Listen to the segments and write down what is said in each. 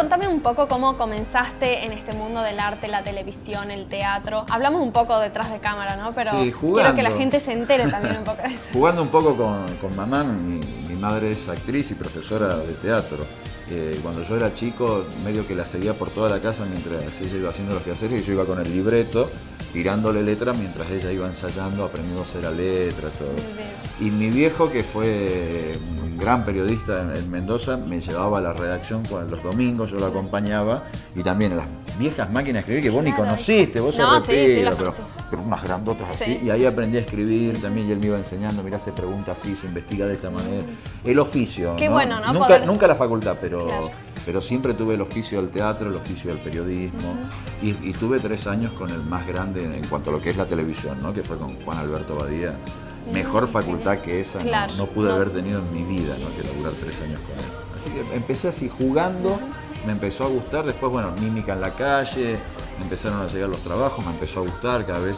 contame un poco cómo comenzaste en este mundo del arte, la televisión, el teatro. Hablamos un poco detrás de cámara, ¿no? Pero quiero que la gente se entere también un poco de eso. Jugando un poco con, mamá, mi, mi madre es actriz y profesora de teatro. Eh, cuando yo era chico, medio que la seguía por toda la casa mientras ella iba haciendo los quehaceres y yo iba con el libreto tirándole letra mientras ella iba ensayando, aprendiéndose la letra, todo. Y mi viejo, que fue un gran periodista en, Mendoza, me llevaba a la redacción los domingos, yo lo acompañaba, y también las viejas máquinas de escribir que vos ni conociste, vos no, sí, pero, pero, unas grandotas así, y ahí aprendí a escribir también, y él me iba enseñando, mirá, se pregunta así, se investiga de esta manera. El oficio. Qué bueno, ¿no? Nunca, nunca la facultad, pero pero siempre tuve el oficio del teatro, el oficio del periodismo y, tuve tres años con el más grande en cuanto a lo que es la televisión, ¿no? que fue con Juan Alberto Badía. Mejor facultad que esa no, pude haber tenido en mi vida, ¿no? que laburar tres años con él. Así que empecé así jugando, me empezó a gustar, después bueno, mímica en la calle, me empezaron a llegar los trabajos, me empezó a gustar cada vez.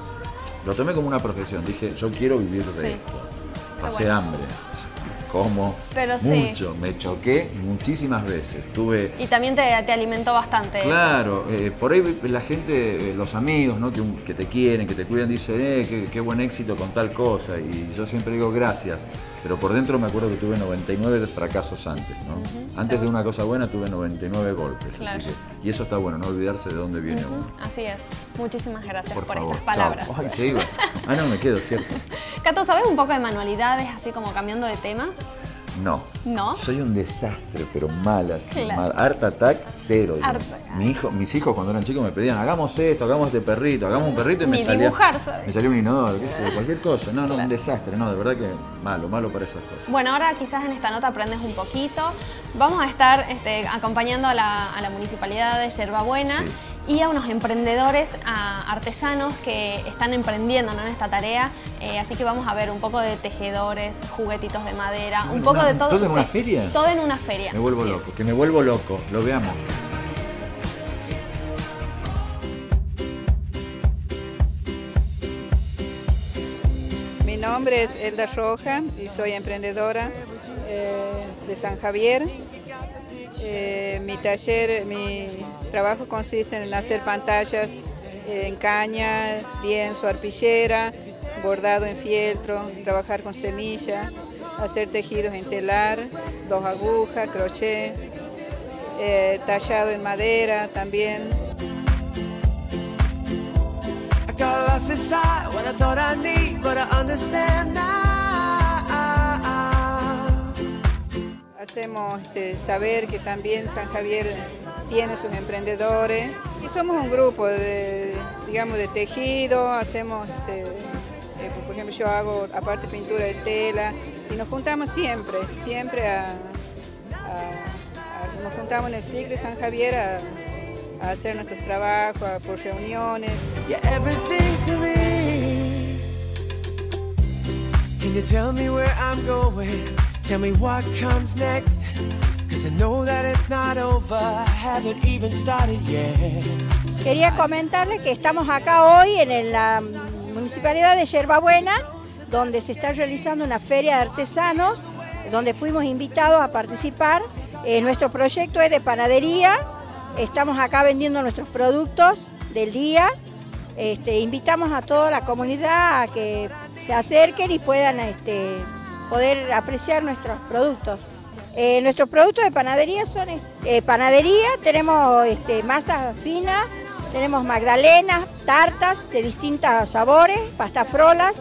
Lo tomé como una profesión, dije, yo quiero vivir de esto. Pasé hambre, como mucho, me choqué muchísimas veces. Tuve... Y también te, alimentó bastante. Claro, eh, por ahí la gente, eh, los amigos ¿no? que, te quieren, que te cuidan, dicen, eh, qué, buen éxito con tal cosa. Y yo siempre digo gracias. Pero por dentro me acuerdo que tuve 99 fracasos antes. ¿no? antes de una cosa buena tuve 99 golpes. y eso está bueno, no olvidarse de dónde viene uno. Así es. Muchísimas gracias por, estas palabras. Ay, Ah, no, me quedo, cierto. Cato, ¿sabes un poco de manualidades, así como cambiando de tema? No. ¿No? Soy un desastre, pero mal así. Art Attack, cero. Mi hijo, mis hijos cuando eran chicos me pedían, hagamos esto, hagamos este perrito, hagamos un perrito y me salía. dibujar, ¿sabes? Me salió un inodoro, qué sé, cualquier cosa. No, no, un desastre, no, de verdad que malo, malo para esas cosas. Bueno, ahora quizás en esta nota aprendes un poquito. Vamos a estar este, acompañando a la, a la municipalidad de Yerbabuena. Sí y a unos emprendedores, a artesanos que están emprendiendo en esta tarea. Eh, así que vamos a ver un poco de tejedores, juguetitos de madera, un poco de todo. ¿Todo en una feria? Todo en una feria. Me vuelvo loco, que me vuelvo loco, lo veamos. Mi nombre es Elda Roja y soy emprendedora eh, de San Javier. Eh, mi taller, mi trabajo consiste en hacer pantallas en caña, lienzo, arpillera, bordado en fieltro, trabajar con semilla, hacer tejidos en telar, dos agujas, crochet, eh, tallado en madera también. Hacemos este, saber que también San Javier tiene sus emprendedores. Y somos un grupo de, digamos, de tejido, hacemos, este, eh, por ejemplo, yo hago aparte pintura de tela y nos juntamos siempre, siempre a, nos juntamos en el SIC de San Javier a, hacer nuestros trabajos, por reuniones. Quería comentarle que estamos acá hoy en la municipalidad de Yerbabuena, donde se está realizando una feria de artesanos, donde fuimos invitados a participar. Eh, nuestro proyecto es de panadería. Estamos acá vendiendo nuestros productos del día. Este, invitamos a toda la comunidad a que se acerquen y puedan este, poder apreciar nuestros productos. Eh, nuestros productos de panadería son eh, panadería, tenemos este, masa fina, tenemos magdalenas, tartas de distintos sabores, pastafrolas,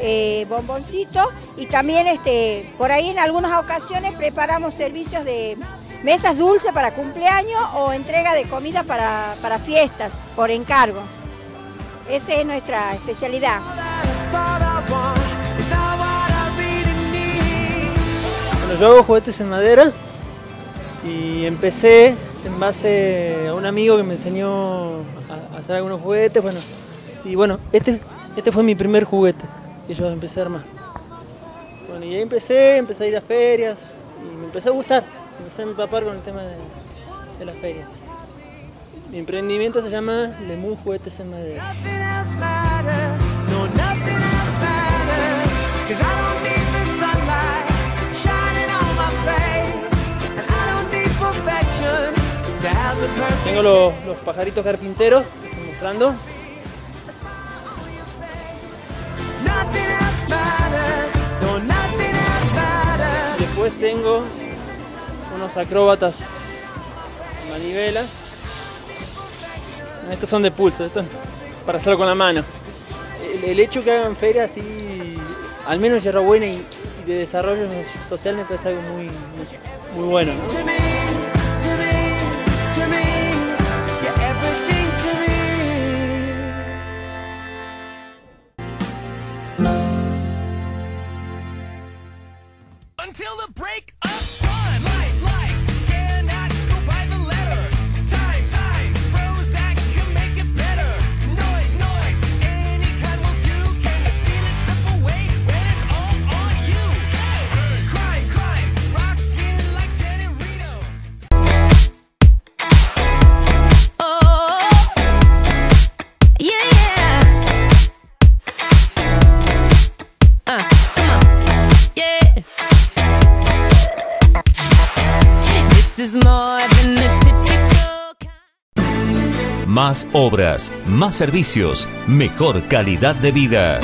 eh, bomboncitos y también este, por ahí en algunas ocasiones preparamos servicios de mesas dulces para cumpleaños o entrega de comida para, para fiestas por encargo. Esa es nuestra especialidad. Yo hago juguetes en madera y empecé en base a un amigo que me enseñó a hacer algunos juguetes, bueno, y bueno, este, este fue mi primer juguete y yo empecé a armar. Bueno, y ahí empecé, empecé a ir a ferias y me empezó a gustar, empecé a empapar con el tema de, de la feria. Mi emprendimiento se llama Lemú Juguetes en Madera. Tengo los, los pajaritos carpinteros, estoy mostrando. Después tengo unos acróbatas manivela. Estos son de pulso, estos para hacerlo con la mano. El, hecho que hagan feria así, al menos en Buena y, y, de desarrollo social me parece algo muy, muy, bueno. until the break of Más obras, más servicios, mejor calidad de vida.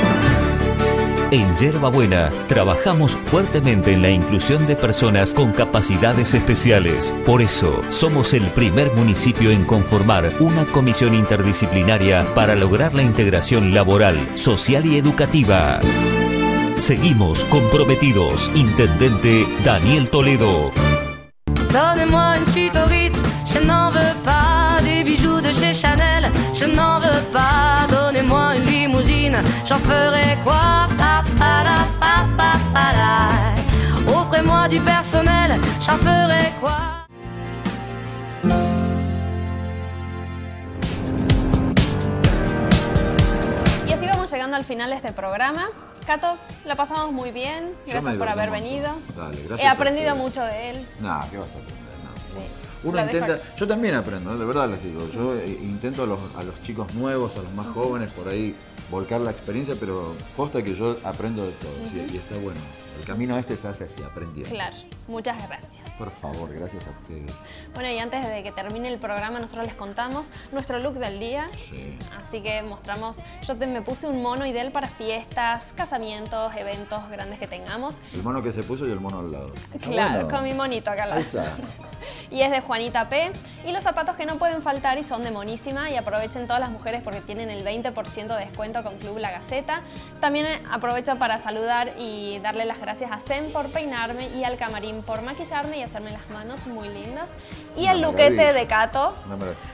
En Yerba Buena trabajamos fuertemente en la inclusión de personas con capacidades especiales. Por eso, somos el primer municipio en conformar una comisión interdisciplinaria para lograr la integración laboral, social y educativa. Seguimos comprometidos. Intendente Daniel Toledo. De chez Chanel, je n'en veux pas. Donnez-moi une limousine, j'en ferai quoi Offrez-moi du personnel, j'en ferai quoi Y así vamos llegando al final de este programa. Cato, la pasamos muy bien. Gracias por haber venido. Dale, gracias He aprendido mucho de él. No, ¿qué vas a aprender? sí. Uno intenta, yo también aprendo, de verdad les digo, yo eh, intento a los, a los chicos nuevos, a los más jóvenes por ahí volcar la experiencia, pero posta que yo aprendo de todo y, está bueno. El camino este se hace así, aprendiendo. Claro, muchas gracias. Por favor, gracias a ustedes. Bueno, y antes de que termine el programa, nosotros les contamos nuestro look del día. Sí. Así que mostramos, yo me puse un mono ideal para fiestas, casamientos, eventos grandes que tengamos. El mono que se puso y el mono al lado. Claro, con mi monito acá al lado. y es de Juanita P. Y los zapatos que no pueden faltar y son de monísima y aprovechen todas las mujeres porque tienen el 20% de descuento con Club La Gaceta. También aprovecho para saludar y darle las gracias a Zen por peinarme y al camarín por maquillarme y hacerme las manos muy lindas. Y el luquete de Cato.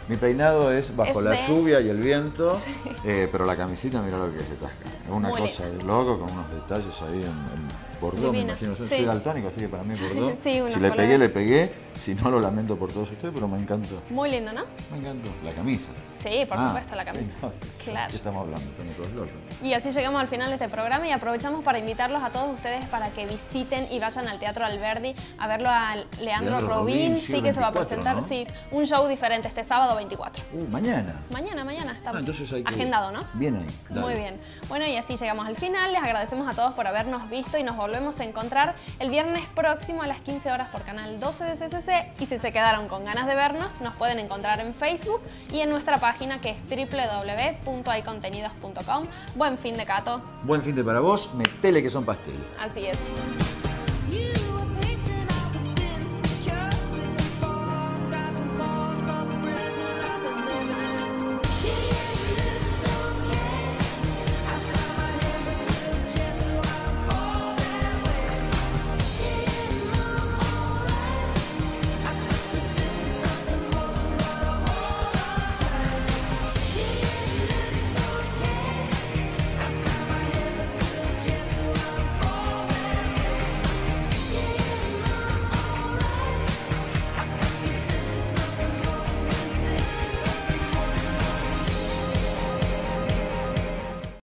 Mi peinado es bajo la lluvia y el viento, eh, pero la camisita mira lo que es de Es una cosa de loco con unos detalles ahí en Bordeaux, me imagino. soy daltónico, así que para mí Bordeaux. si le pegué, le pegué. Si no, lo lamento por todos ustedes, pero me encantó. Muy lindo, ¿no? Me encantó. La camisa. Sí, por ah, supuesto, la camisa. claro. ¿Qué estamos hablando? Estamos todos locos. Y así llegamos al final de este programa y aprovechamos para invitarlos a todos ustedes para que visiten y vayan al Teatro Alberdi a verlo a Leandro, Robín. Sí, que se va a presentar, sí, un show diferente este sábado 24. Uh, mañana. Mañana, mañana estamos. Ah, entonces hay Agendado, ¿no? Bien ahí. Muy bien. Bueno, y así llegamos al final. Les agradecemos a todos por habernos visto y nos volvemos a encontrar el viernes próximo a las 15 horas por canal 12 de CCC y si se quedaron con ganas de vernos nos pueden encontrar en Facebook y en nuestra página que es www.aycontenidos.com. Buen fin de Cato. Buen fin de para vos, metele que son pasteles. Así es.